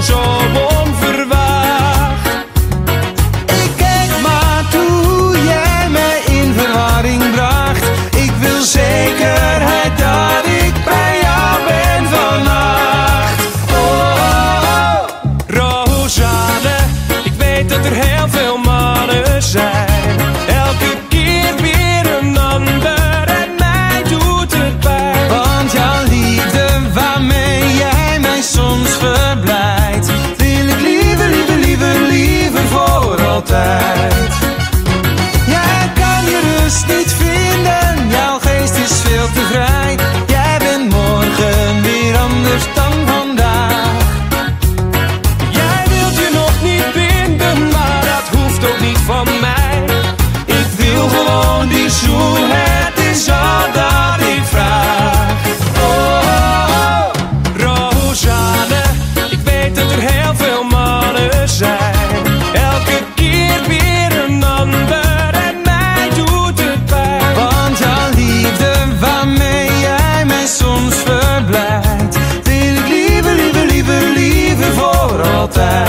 show. time. 在